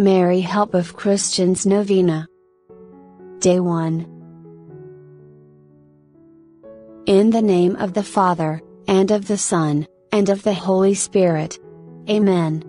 Mary Help of Christians Novena. Day 1. In the name of the Father, and of the Son, and of the Holy Spirit. Amen.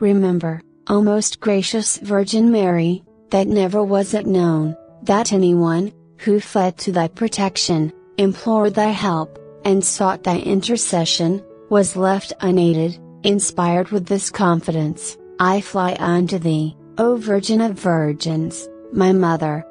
Remember, O most gracious Virgin Mary, that never was it known, that anyone, who fled to thy protection, implored thy help, and sought thy intercession, was left unaided, inspired with this confidence, I fly unto thee, O Virgin of Virgins, my Mother.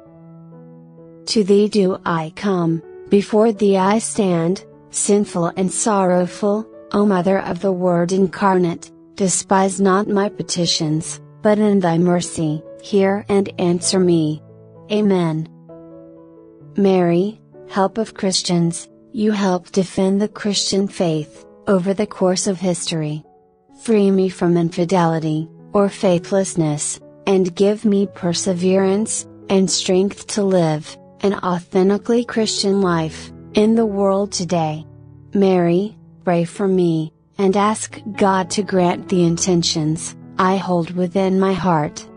To thee do I come, before thee I stand, sinful and sorrowful, O Mother of the Word incarnate, despise not my petitions, but in thy mercy, hear and answer me. Amen. Mary, help of Christians, you help defend the Christian faith, over the course of history. Free me from infidelity, or faithlessness, and give me perseverance, and strength to live, an authentically Christian life, in the world today. Mary, pray for me, and ask God to grant the intentions I hold within my heart.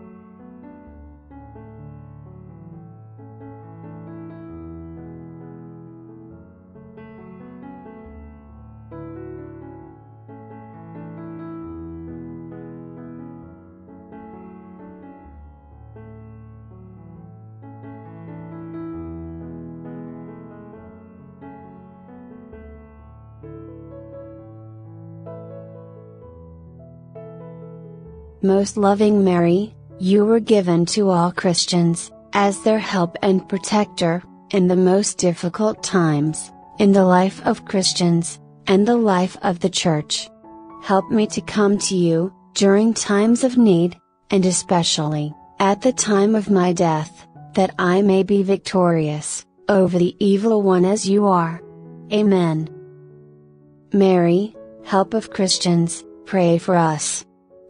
Most loving Mary, you were given to all Christians, as their help and protector, in the most difficult times, in the life of Christians, and the life of the Church. Help me to come to you, during times of need, and especially, at the time of my death, that I may be victorious, over the evil one as you are. Amen. Mary, help of Christians, pray for us.